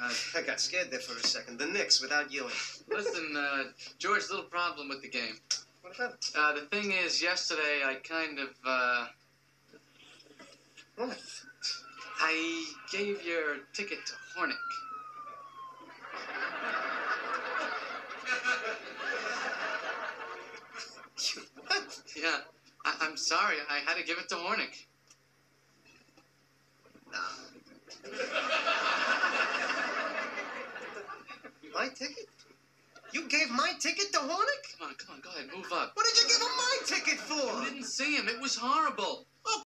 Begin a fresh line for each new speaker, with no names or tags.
God.
I got scared there for a second. The Knicks without Ewing.
Listen, uh, George, little problem with the game.
What about
Uh, the thing is, yesterday I kind of, uh,
what?
I gave your ticket to
Horneck. What?
Yeah, I- I'm sorry. I had to give it to Horneck.
My ticket? You gave my ticket to Horneck?
Come on, come on, go ahead, move up.
What did you give him my ticket
You
for?
didn't see him. It was horrible.